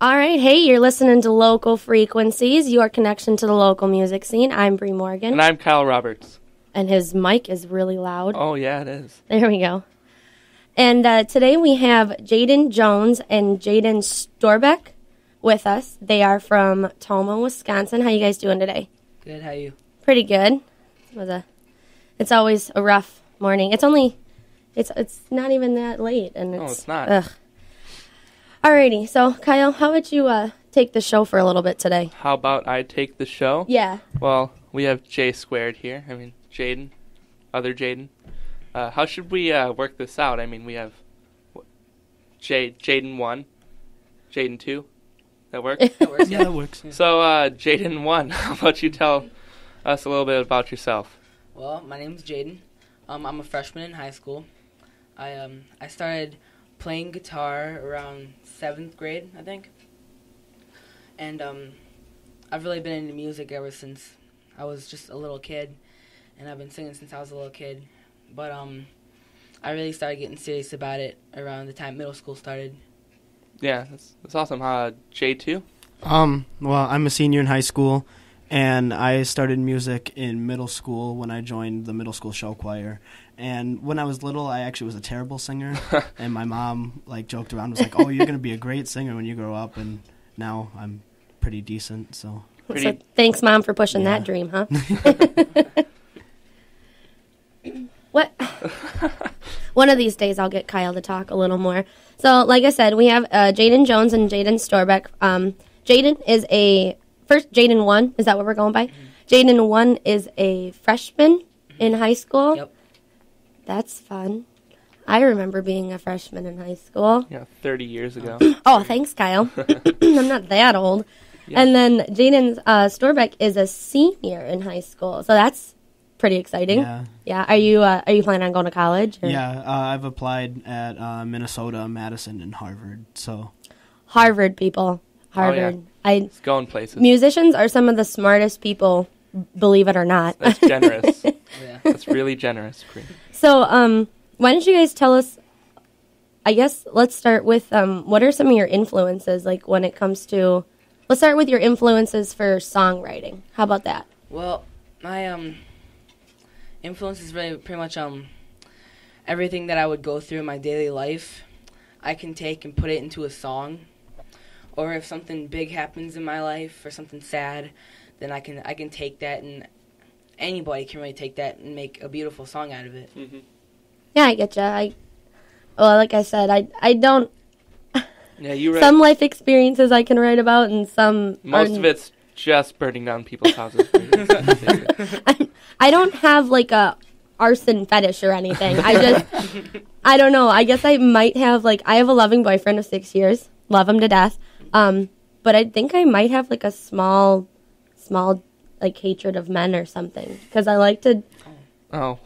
All right, hey, you're listening to Local Frequencies, your connection to the local music scene. I'm Bree Morgan, And I'm Kyle Roberts. and his mic is really loud. Oh, yeah, it is. There we go. And uh, today we have Jaden Jones and Jaden Storbeck with us. They are from Tomah, Wisconsin. How you guys doing today? Good, how you? Pretty good. It was a. It's always a rough morning. It's only. It's it's not even that late, and it's. No, it's not. Ugh. Alrighty, so Kyle, how would you uh, take the show for a little bit today? How about I take the show? Yeah. Well, we have J squared here. I mean, Jaden, other Jaden. Uh, how should we uh, work this out? I mean, we have what, J Jaden one, Jaden two. That work? That works, Yeah, that works. so, uh, Jaden one, how about you tell us a little bit about yourself? Well, my name's Jaden. Um, I'm a freshman in high school. I um I started playing guitar around seventh grade, I think. And um, I've really been into music ever since I was just a little kid, and I've been singing since I was a little kid. But um, I really started getting serious about it around the time middle school started. Yeah, that's, that's awesome. Uh, J two. Um, well, I'm a senior in high school, and I started music in middle school when I joined the middle school show choir. And when I was little, I actually was a terrible singer, and my mom like joked around, was like, "Oh, you're gonna be a great singer when you grow up." And now I'm pretty decent. So Pretty- So thanks, mom, for pushing Yeah. that dream, huh? what? One of these days, I'll get Kyle to talk a little more. So, like I said, we have uh, Jaden Jones and Jaden Storbeck. Um, Jaden is a first. Jaden one is that what we're going by? Jaden one is a freshman in high school. Yep. That's fun. I remember being a freshman in high school. Yeah, thirty years ago. Oh, thanks, Kyle. I'm not that old. Yeah. And then Jaden uh, Storbeck is a senior in high school, so that's pretty exciting. yeah, Yeah. Are you uh, Are you planning on going to college? or- yeah. Uh, I've applied at uh, Minnesota, Madison, and Harvard. So Harvard people. Harvard. Oh, yeah. Harvard. I It's going places. musicians are some of the smartest people. Believe it or not. That's generous. Yeah. That's really generous. Bree. So, um, why don't you guys tell us? I guess let's start with um, what are some of your influences like when it comes to. Let's start with your influences for songwriting. How about that? Well, my um influence is really pretty much um everything that I would go through in my daily life. I can take and put it into a song. Or if something big happens in my life or something sad, then I can I can take that and anybody can really take that and make a beautiful song out of it. Yeah, I get you. I well, like I said, I I don't. Yeah, you read. Some life experiences I can write about, and some Most of it's just burning down people's houses. I don't have like a arson fetish or anything. I just I don't know. I guess I might have like I have a loving boyfriend of six years, love him to death. Um, but I think I might have like a small, small like hatred of men or something because I like to oh,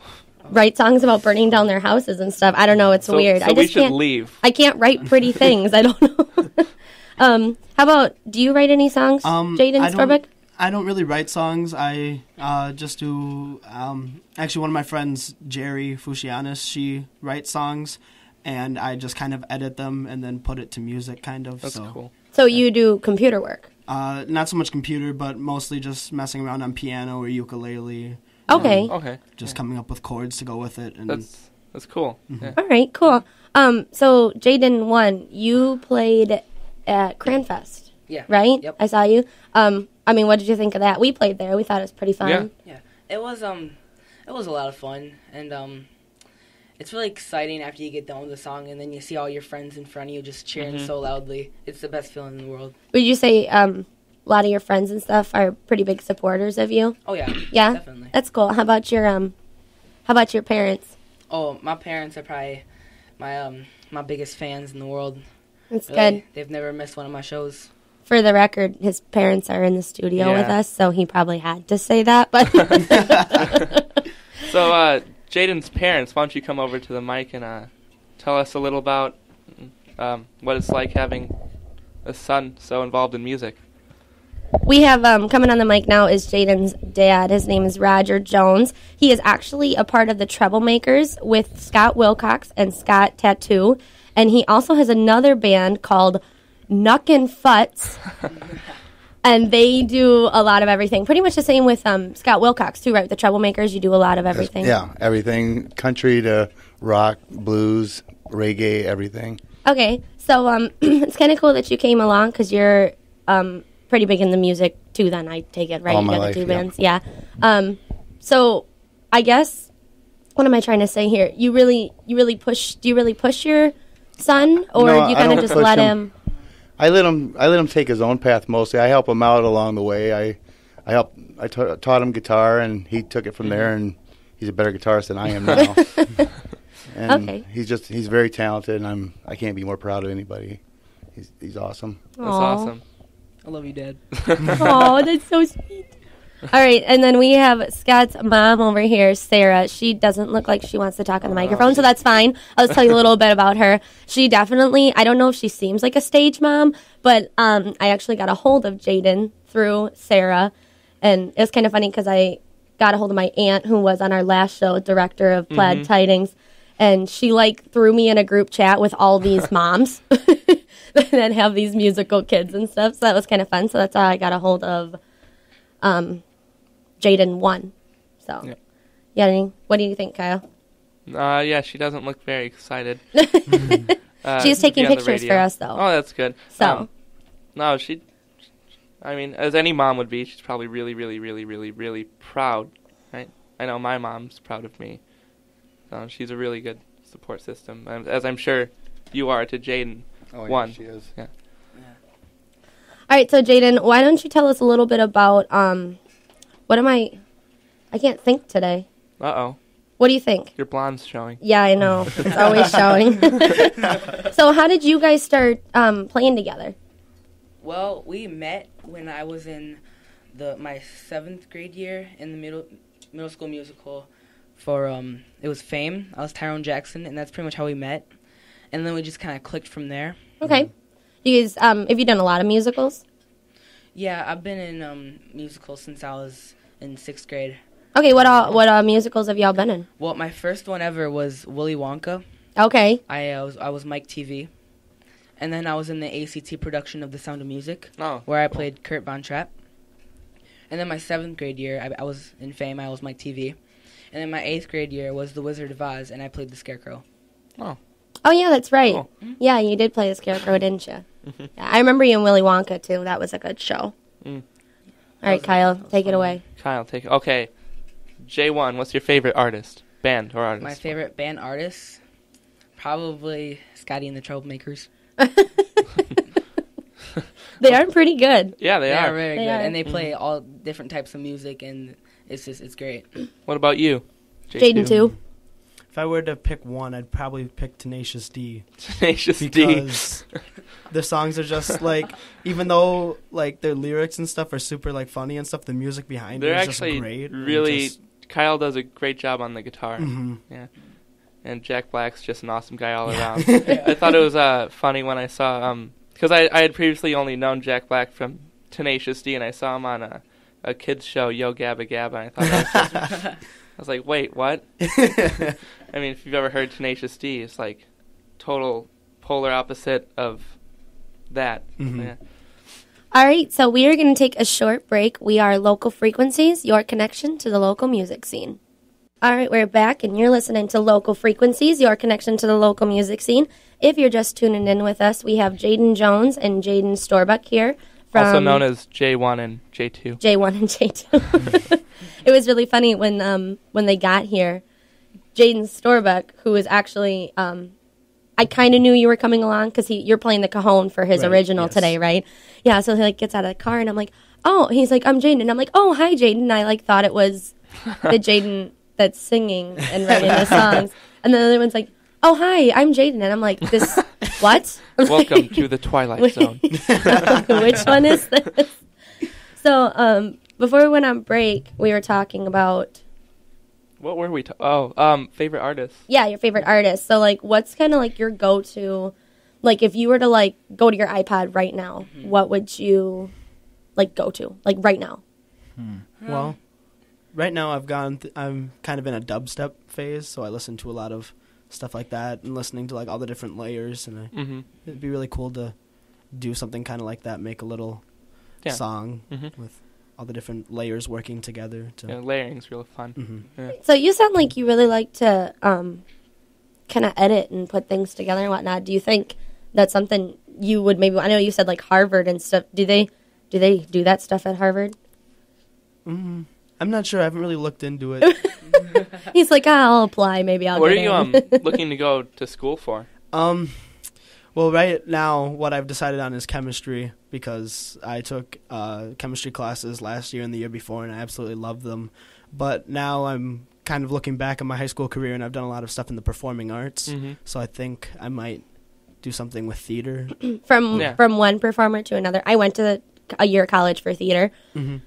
write songs about burning down their houses and stuff. I don't know. It's so, weird. So I we just should can't. leave. I can't write pretty things. I don't know. um, how about do you write any songs, Um, Jaden I don't- Storbeck? I don't really write songs. I uh, just do. Um, actually, one of my friends, Jerry Fusianis, she writes songs, and I just kind of edit them and then put it to music, kind of. That's so, cool. So you do computer work. Uh, not so much computer, but mostly just messing around on piano or ukulele. Okay. Okay, Just coming up with chords to go with it. And that's that's cool. Mm-hmm. Yeah. All right, cool. Um, so Jaden, one, you played at Cranfest, Yeah. right? Yep. I saw you. Um, I mean, what did you think of that? We played there. We thought it was pretty fun. Yeah. Yeah, it was um, it was a lot of fun, and um, it's really exciting after you get done with the song, and then you see all your friends in front of you just cheering Mhm. so loudly. It's the best feeling in the world. Would you say um, a lot of your friends and stuff are pretty big supporters of you? Oh yeah, Yeah, definitely. that's cool. How about your um, how about your parents? Oh, my parents are probably my um my biggest fans in the world. That's Really, good. They've never missed one of my shows. For the record, his parents are in the studio with us, so he probably had to say that. But So, uh, Jaden's parents, why don't you come over to the mic and uh, tell us a little about um, what it's like having a son so involved in music. We have um, coming on the mic now is Jaden's dad. His name is Roger Jones. He is actually a part of the Troublemakers with Scott Wilcox and Scott Tattoo. And he also has another band called Nuck and Futz. and they do a lot of everything. Pretty much the same with um, Scott Wilcox, too, right? The Troublemakers, you do a lot of everything. Yeah, everything country to rock, blues, reggae, everything. Okay, so um, it's kind of cool that you came along because you're um, pretty big in the music too. Then I take it right. All you my got the life, two yeah. bands, yeah. Um, so I guess what am I trying to say here? You really, you really push. Do you really push your son, or No, you kind of just let him. him? I let him. I let him take his own path mostly. I help him out along the way. I, I help. I ta- taught him guitar, and he took it from there, mm-hmm. and he's a better guitarist than I am now. and Okay. He's just he's very talented, and I'm I can't be more proud of anybody. He's he's awesome. That's Aw. awesome. I love you, Dad. oh, that's so sweet. All right, and then we have Scott's mom over here, Sarah. She doesn't look like she wants to talk on the microphone, so that's fine. I'll just tell you a little bit about her. She definitely, I don't know if she seems like a stage mom, but um, I actually got a hold of Jaden through Sarah, and it was kind of funny because I got a hold of my aunt who was on our last show, director of Plaid Tidings, and she like threw me in a group chat with all these moms that have these musical kids and stuff. So that was kind of fun. So that's how I got a hold of um, Jaden one. So, Yeah. yeah. any, what do you think, Kyle? Uh, yeah, she doesn't look very excited. uh, She's taking be on the pictures for us, though. Oh, that's good. So, Um, no, she. I mean, as any mom would be, she's probably really, really, really, really, really proud. Right? I know my mom's proud of me. Um, she's a really good support system, as I'm sure you are to Jaden. Oh, One. she is. All right. So, Jaden, why don't you tell us a little bit about um, what am I? I can't think today. Uh oh, What do you think? your blonde's showing. Yeah, I know. It's always showing. so, how did you guys start um, playing together? Well, we met when I was in the my seventh grade year in the middle middle school musical for um it was Fame. I was Tyrone Jackson, and that's pretty much how we met. And then we just kind of clicked from there. Okay. You guys, um, have you done a lot of musicals? Yeah, I've been in um musicals since I was in sixth grade. Okay, what all, what uh, musicals have y'all been in? Well, my first one ever was Willy Wonka. Okay. I uh, was I was Mike TV, and then I was in the ACT production of The Sound of Music, Oh, where I played Kurt Von Trapp. And then my seventh grade year, I, I was in Fame. I was Mike TV, and then my eighth grade year was The Wizard of Oz, and I played the Scarecrow. Oh Oh, yeah, that's right. Cool. Mm-hmm. Yeah, you did play the Scarecrow, didn't you? Mm-hmm. Yeah, I remember you in Willy Wonka two. That was a good show. Mm. All right, Kyle, take it away. Kyle, take it. okay. J1, what's your favorite artist, band, or artist? My favorite band artist, probably Scotty and the Troublemakers. They are pretty good. Yeah, they, They are. are very They good, are. and they mm-hmm. play all different types of music, and it's just it's great. What about you? Jaden too. If I were to pick one, I'd probably pick Tenacious D Tenacious D. because the songs are just like, even though like their lyrics and stuff are super like funny and stuff, the music behind They're it is actually just great. really. just- Kyle does a great job on the guitar, Mhm. and Jack Black's just an awesome guy all around. I thought it was uh, funny when I saw um because I I had previously only known Jack Black from Tenacious D, and I saw him on a a kids show Yo Gabba Gabba. And I thought that was just, I was like, wait, what? I mean, if you've ever heard Tenacious D, it's like total polar opposite of that. Mhm. Yeah. All right, so we are going to take a short break. We are Local Frequencies, your connection to the local music scene. All right, we're back, and you're listening to Local Frequencies, your connection to the local music scene. If you're just tuning in with us, we have Jaden Jones and Jaden Storbeck here. From also known as J1 and J2. J1 and J2. it was really funny when um, when they got here. Jaden Storbeck, who was actually, um, I kind of knew you were coming along because he you're playing the cajon for his Right, original yes. today, right? Yeah. So he like gets out of the car and I'm like, oh, he's like, I'm Jaden, and I'm like, oh, hi, Jaden. And I like thought it was the Jaden that's singing and writing the songs, and then the other one's like, oh, hi, I'm Jaden, and I'm like, this what? Welcome to the Twilight Zone. Which one is this? So, um, before we went on break, we were talking about What were we? Ta- oh, um, favorite artist. yeah, your favorite artist. So, like, what's kind of like your go-to? Like, if you were to like go to your iPod right now, what would you like go to? Like right now? Hmm. Well, right now I've gone. Th- I'm kind of in a dubstep phase, so I listen to a lot of stuff like that and listening to like all the different layers, and I, Mm-hmm. it'd be really cool to do something kind of like that, make a little Yeah. song Mhm. with all the different layers working together. To, Yeah, layering's real fun. hmm So you sound like you really like to um, kind of edit and put things together and whatnot. Do you think that's something you would maybe? I know you said like Harvard and stuff. Do they do they do that stuff at Harvard? hmm I'm not sure. I haven't really looked into it. He's like, "Ah, I'll apply. Maybe I'll. what are you um looking to go to school for? Um, well, right now, what I've decided on is chemistry because I took uh, chemistry classes last year and the year before, and I absolutely loved them. But now I'm kind of looking back at my high school career, and I've done a lot of stuff in the performing arts. Mm-hmm. So I think I might do something with theater. from Yeah. from one performer to another. I went to a year of college for theater. Mhm.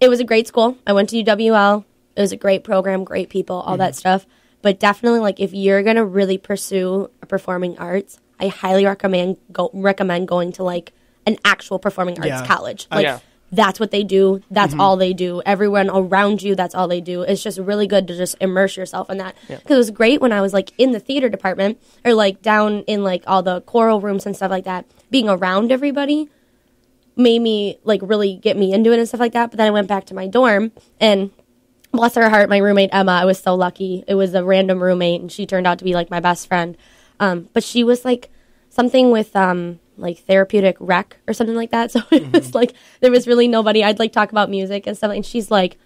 It was a great school. I went to UWL. It was a great program, great people, all that mm-hmm. stuff. But definitely, like if you're gonna really pursue performing arts, I highly recommend go recommend going to like an actual performing arts Yeah. college. Oh, Like yeah. that's what they do. That's mm-hmm. all they do. Everyone around you, that's all they do. It's just really good to just immerse yourself in that. Yeah. Because it was great when I was like in the theater department or like down in like all the choral rooms and stuff like that. Being around everybody made me like really get me into it and stuff like that. But then I went back to my dorm and bless her heart, my roommate Emma, I was so lucky. It was a random roommate and she turned out to be like my best friend. Um, but she was like something with um like therapeutic rec or something like that. So it was like there was really nobody. I'd like talk about music and stuff, and she's like,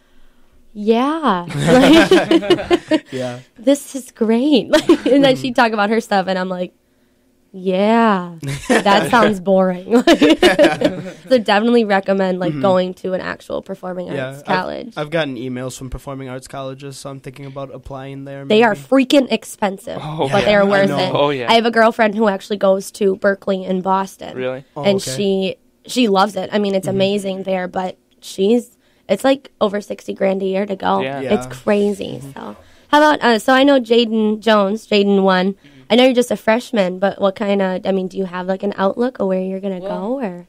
"Yeah, like, yeah. this is great." Like, and then she'd talk about her stuff, and I'm like, "Yeah, that sounds boring." so definitely recommend like mm-hmm. going to an actual performing Yeah, arts I've- college. I've, gotten emails from performing arts colleges, so I'm thinking about applying there. They are freaking expensive, Oh, but yeah, they are worth it. Oh, yeah. I have a girlfriend who actually goes to Berklee in Boston. Really? Oh, and okay. she she loves it. I mean, it's mm-hmm. amazing there, but she's it's like over sixty grand a year to go. Yeah. Yeah. It's crazy. Mm-hmm. So how about uh, so I know Jaden Jones, Jaden one. I know you're just a freshman, but what kind of I mean, do you have like an outlook of where you're gonna Well- go or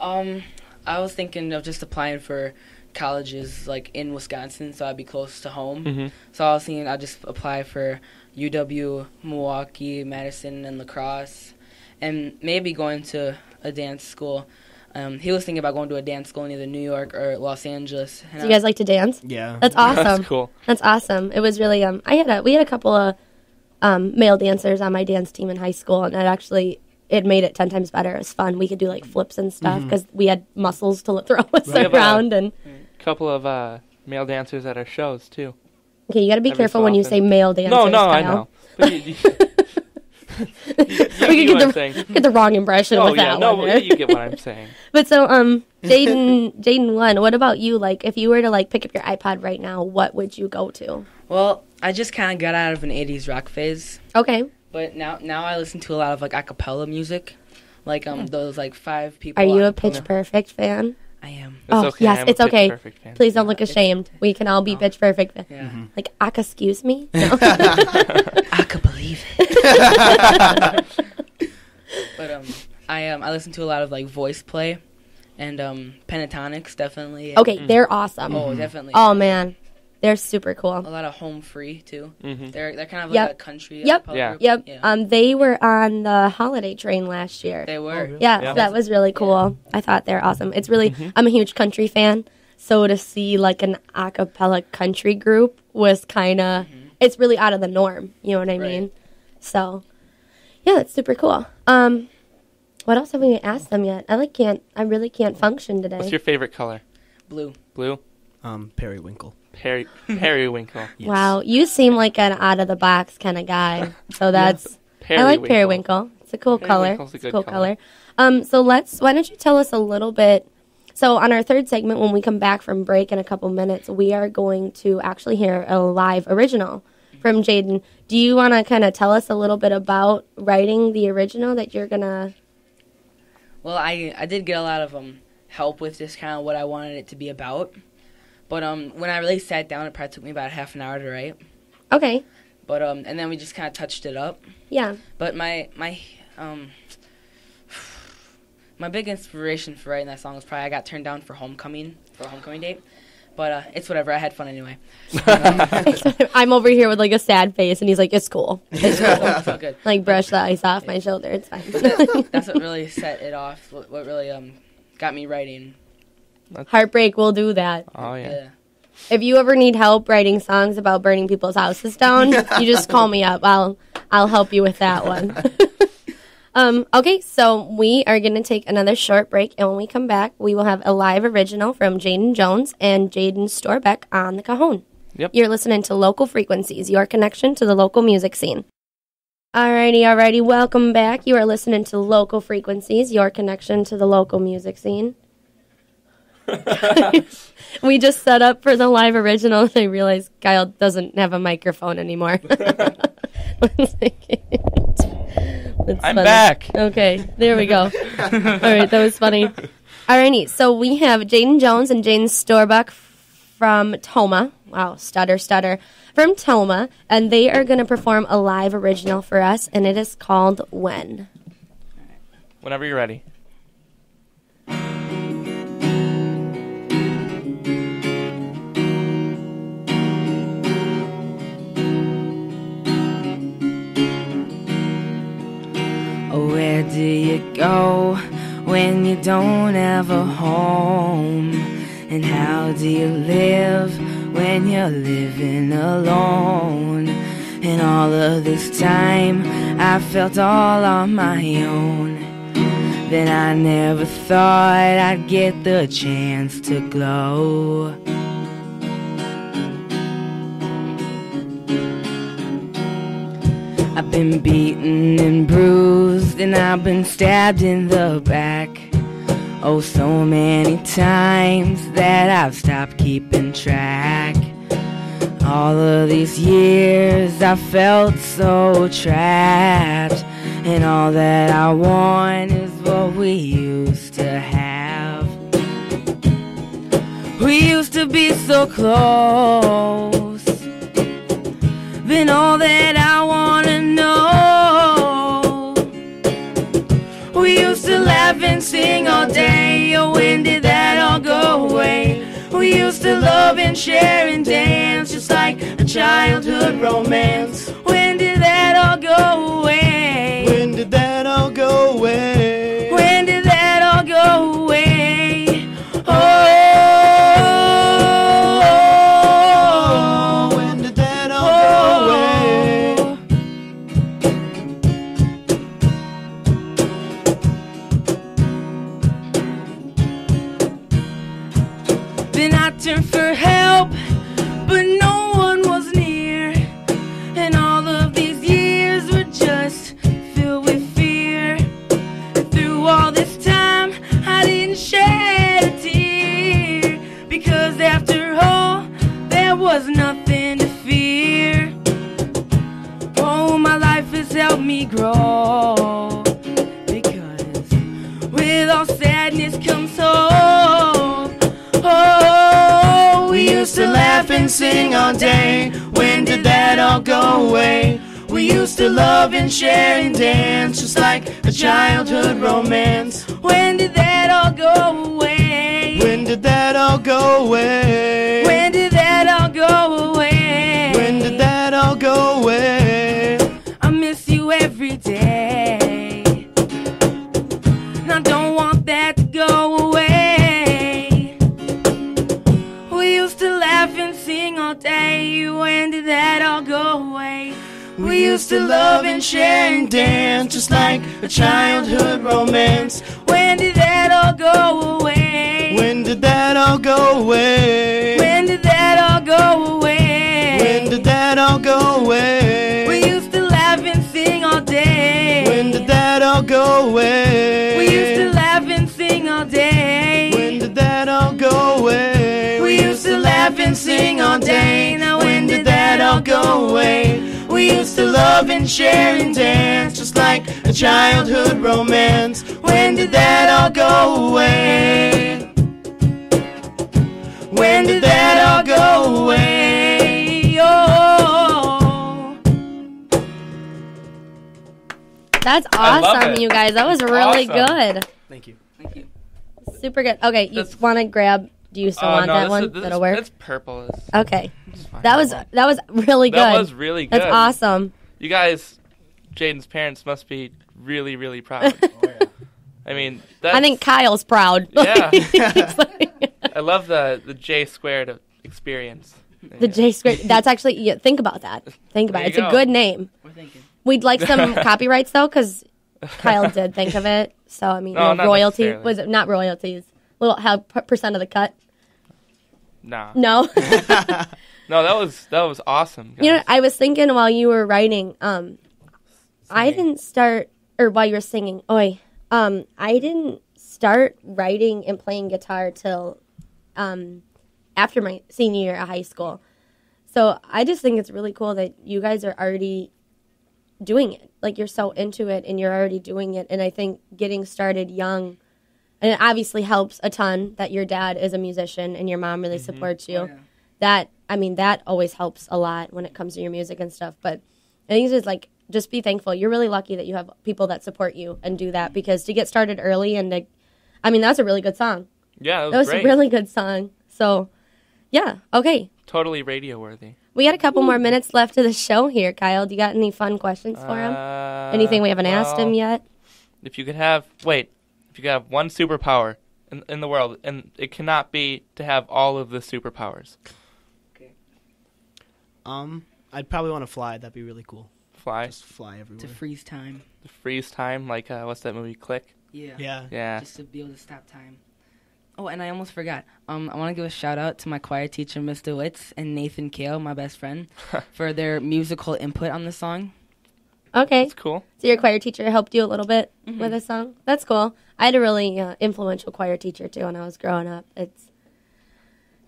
Um, I was thinking of just applying for colleges like in Wisconsin, so I'd be close to home. Mm-hmm. So I was thinking I'd just apply for UW, Milwaukee, Madison, and La Crosse, and maybe going to a dance school. Um, he was thinking about going to a dance school in either New York or Los Angeles. do you guys like to dance? Yeah. That's awesome. That's cool. That's awesome. It was really um I had a we had a couple of um male dancers on my dance team in high school and it actually it made it 10 times better. It was fun. We could do like flips and stuff because we had muscles to throw us Right. around and a couple of uh, male dancers at our shows too. Okay, you got to be Every careful so when you say male dancers. no, no, I know. You, you, you, you, We could get the, get the wrong impression Oh with yeah, that no, one. but there. you get what I'm saying. But so, um, Jaden, Jaden one. What about you? Like, if you were to like pick up your iPod right now, what would you go to? Well, I just kind of got out of an '80s rock phase, Okay, but now now I listen to a lot of like a cappella music, like um those like five people. are you a a Pitch Perfect fan? I am. It's oh okay. yes, I'm it's Pitch okay. Perfect fan. Please don't look It's- ashamed. We can all be No. Pitch Perfect. fan. Yeah. Like, Aka, excuse me. No. I could believe it. but um, I um I listen to a lot of like VoicePlay, and um Pentatonix definitely. okay, they're awesome. Oh, definitely. Oh man, they're super cool. A lot of home free too. Mhm. They're they're kind of Yep. like a country. Yep. acapella Yeah. group. Yep. Yeah. Um, they were on the holiday train last year. they were. really? Yeah, Yeah. that was really cool. I thought they're awesome. It's really Mm-hmm. I'm a huge country fan, so to see like an a cappella country group was kind of it's really out of the norm. You know what I Mm-hmm. Right. mean? So yeah, that's super cool. Um, what else have we asked them yet? I like can't I really can't function today. What's your favorite color? Blue. Blue. Um, periwinkle. Perry Periwinkle. Yes. Wow, you seem like an out of the box kind of guy. So that's I like periwinkle. It's a cool color. A It's a cool color. color. Um, so let's. Why don't you tell us a little bit? So on our third segment, when we come back from break in a couple minutes, we are going to actually hear a live original from Jaden. Do you want to kind of tell us a little bit about writing the original that you're gonna? Well, I I did get a lot of um help with just kind of what I wanted it to be about. But um when I really sat down, it probably took me about half an hour to write. Okay. But um and then we just kind of touched it up. Yeah. But my my um my big inspiration for writing that song was probably I got turned down for homecoming for a homecoming date. but uh, it's whatever. I had fun anyway. I'm over here with like a sad face, and he's like, "It's cool." It's all, it's good. Like brush the ice off my shoulder. It's fine. That's what really set it off. What, what really um got me writing. Heartbreak will do that. Oh yeah. Yeah. If you ever need help writing songs about burning people's houses down, you just call me up. I'll I'll help you with that one. um, okay, so we are gonna take another short break, and when we come back, we will have a live original from Jaden Jones and Jaden Storbeck on the cajon. Yep. You're listening to Local Frequencies, your connection to the local music scene. Alrighty, alrighty, welcome back. You are listening to Local Frequencies, your connection to the local music scene. we just set up for the live original and I realized Kyle doesn't have a microphone anymore. One second. That's I'm funny. back. Okay, there we go. All right, that was funny. Alrighty, so we have Jaden Jones and Jaden Storbeck from Tomah. Wow, stutter, stutter. From Tomah, and they are going to perform a live original for us, and it is called When. Whenever you're ready. Where do you go when you don't have a home? And how do you live when you're living alone? And all of this time I felt all on my own. Then I never thought I'd get the chance to glow. Been beaten and bruised, and I've been stabbed in the back. Oh, so many times that I've stopped keeping track. All of these years I felt so trapped, and all that I want is what we used to have. We used to be so close. Been all that I wanna and sing all day. Oh, when did that all go away? We used to love and share and dance just like a childhood romance. When did that all go away? When did that all go away? And share and dance just like a childhood romance. When did that all go away? When did that all go away? Love and share and dance just like a childhood romance. When did that all go away? When did that all go away? When did that all go away? When did that all go away? We used to laugh and sing all day. When did that all go away? We used to laugh and sing all day. When did that all go away? We used to laugh and sing all day. Now when did that all go away? We used to love and share and dance just like a childhood romance. When did that all go away? When did that all go away? Oh. That's awesome, you guys. That was really Awesome. good. Thank you. Thank you. Super good. Okay, you That's- want to grab Do you still Oh, want no, that this one? Is, this That'll is, work. It's purple. It's, Okay, it's that was that was really good. That was really good. That's awesome. You guys, Jaden's parents must be really, really proud. Oh, I mean, that's, I think Kyle's proud. Yeah. Like- I love the the J squared experience. the J squared. That's actually yeah, think about that. Think about There it. you It's a good name. We're thinking. We'd like some copyrights though, because Kyle did think of it. So I mean, No, you know, not royalty was it not royalties? Little how percent of the cut? Nah. No. No, that was that was awesome. you know. I was thinking while you were writing, um, I didn't start, or while you were singing, oi, um, I didn't start writing and playing guitar till um, after my senior year of high school. So I just think it's really cool that you guys are already doing it. Like you're so into it and you're already doing it. And I think getting started young, and it obviously helps a ton that your dad is a musician and your mom really supports you Oh, yeah. that I mean that always helps a lot when it comes to your music and stuff. But I think it's just like just be thankful. You're really lucky that you have people that support you and do that because to get started early and to, I mean that's a really good song. yeah, that was, That was a really good song. So yeah, okay. totally radio worthy. We got a couple more minutes left of the show here, Kyle. Do you got any fun questions for him? Uh, Anything we haven't asked him yet? If you could have wait, you could have one superpower in in the world, and it cannot be to have all of the superpowers. Okay. Um, I'd probably want to fly. That'd be really cool. Fly, Just fly everywhere. To freeze time. To freeze time, like uh, what's that movie? Click. Yeah. yeah. Yeah. Just to be able to stop time. Oh, and I almost forgot. Um, I want to give a shout out to my choir teacher, Mr. Witz, and Nathan Kale, my best friend, for their musical input on the song. Okay. It's cool. So your choir teacher helped you a little bit Mhm. with a song. That's cool. I had a really uh, influential choir teacher too when I was growing up. It's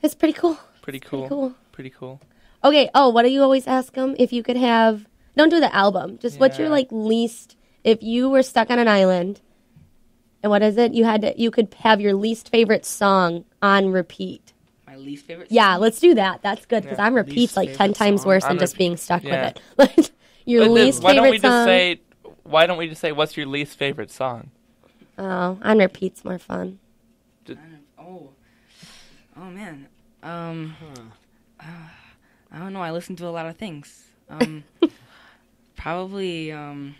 it's pretty cool. Pretty Pretty cool. cool. Pretty cool. Okay. Oh, what do you always ask them? If you could have, don't do the album. Just what's your like least? If you were stuck on an island, and what is it? You had to, you could have your least favorite song on repeat. My least favorite. Yeah, let's do that. That's good because Yeah, I'm repeats like ten times song. worse than just being stuck Yeah. with it. your But then least why favorite don't we song. just say? Why don't we just say what's your least favorite song? Oh, on repeats more fun. I don't- Oh. Oh man. Um. uh, I don't know. I listen to a lot of things. Um. probably um.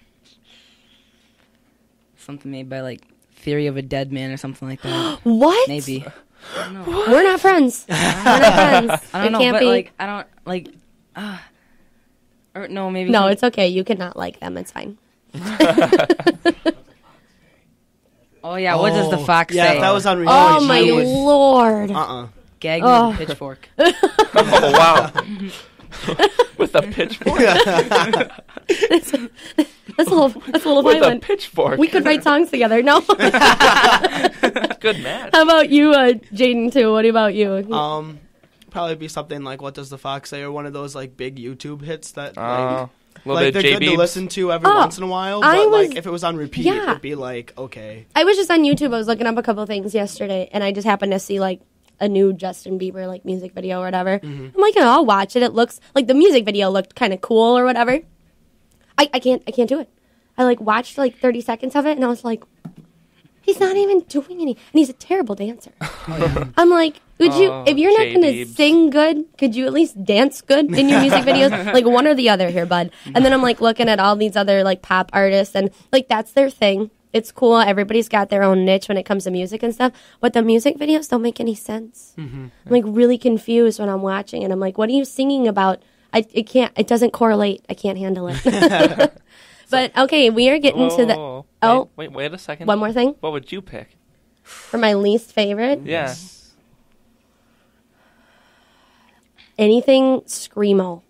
Something made by like Theory of a Deadman or something like that. What? Maybe. I. We're not friends. We're not friends. I don't it know, can't but be. like I don't like. Uh, or no, maybe. no, some- it's okay. You cannot like them. It's fine. Oh yeah. What does the Oh, fox yeah, say? if that was on Oh my she would- lord! Uh-uh. Gag Oh. with a pitchfork. oh wow. With a pitchfork. that's a little. That's a little With a violent. pitchfork. We could write songs together. No. Good match. How about you, uh, Jaden? Too. What about you? Um, probably be something like "What Does the Fox Say" or one of those like big YouTube hits that Uh, like, a little like bit they're good to listen to every Oh, once in a while. I But was- like if it was on repeat, Yeah. it'd be like okay. I was just on YouTube. I was looking up a couple things yesterday, and I just happened to see like a new Justin Bieber like music video or whatever. Mm-hmm. I'm like, oh, I'll watch it. It looks like the music video looked kind of cool or whatever. I, I can't I can't do it. I like watched like 30 seconds of it, and I was like, he's not even doing any, and he's a terrible dancer. Oh, I'm like, would you Oh, if you're not gonna Biebs. sing good, could you at least dance good in your music videos? like one or the other here, bud. And then I'm like looking at all these other like pop artists, and like that's their thing. It's cool. Everybody's got their own niche when it comes to music and stuff, but the music videos don't make any sense. Mm-hmm. I'm like really confused when I'm watching, and I'm like, what are you singing about? I it can't. It doesn't correlate. I can't handle it. but okay, we are getting to the Whoa. Oh. Wait, wait, wait a second. one more thing What would you pick? for my least favorite. Yeah. Anything screamo.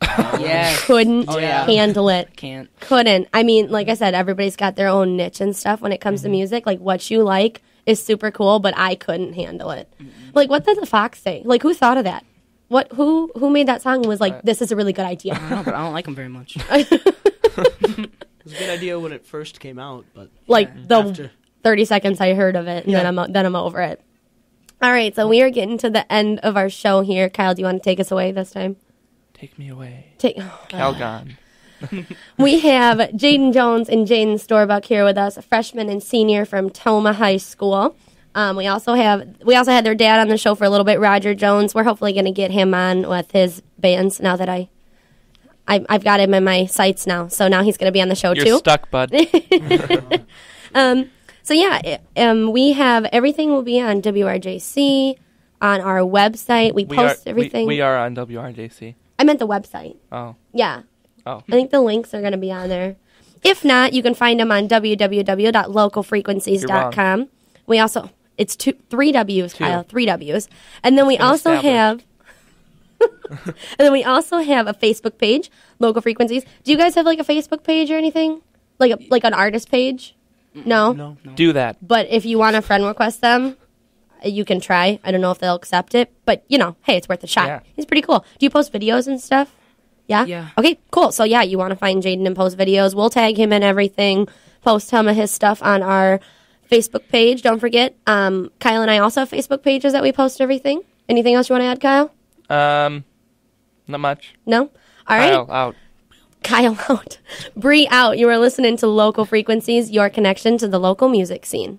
Yes. Couldn't Oh, yeah. handle it. Can't. couldn't. I mean, like I said, everybody's got their own niche and stuff when it comes to mm-hmm. music. Like what you like is super cool, but I couldn't handle it. Like what did the Fox say? Like who thought of that? What who who made that song and was like, uh, this is a really good idea. I idea. don't know, but I don't like them very much. It was a good idea when it first came out, but like the after thirty seconds I heard of it, and then I'm then I'm over it. All right, so we are getting to the end of our show here. Kyle, do you want to take us away this time? Take me away. Take. Calgon. We have Jaden Jones and Jaden Storbeck here with us, a freshman and senior from Tomah High School. Um, we also have we also had their dad on the show for a little bit, Roger Jones. We're hopefully going to get him on with his bands now that I, I I've got him in my sights now. So now he's going to be on the show You're too. stuck, bud. So yeah, it- um, we have everything will be on WRJC on our website. We we post are, everything. We, we are on WRJC. I meant the website. Oh, Yeah, oh. I think the links are going to be on there. If not, you can find them on www.localfrequencies.com. We also it's two three W's. Kyle, three W's, and then we also established. have. and then we also have a Facebook page, Local Frequencies. Do you guys have like a Facebook page or anything? Like a like an artist page? No. No. Do that. But if you want to friend request them, you can try. I don't know if they'll accept it, but you know, hey, it's worth a shot. Yeah. He's pretty cool. Do you post videos and stuff? Yeah. Yeah. Okay, cool. So yeah, you want to find Jaden and post videos? We'll tag him and everything. Post some of his stuff on our Facebook page. Don't forget, um, Kyle and I also have Facebook pages that we post everything. Anything else you want to add, Kyle? Um, not much. No. All right. Kyle, out. Kyle out. Bree out. You are listening to Local Frequencies, your connection to the local music scene.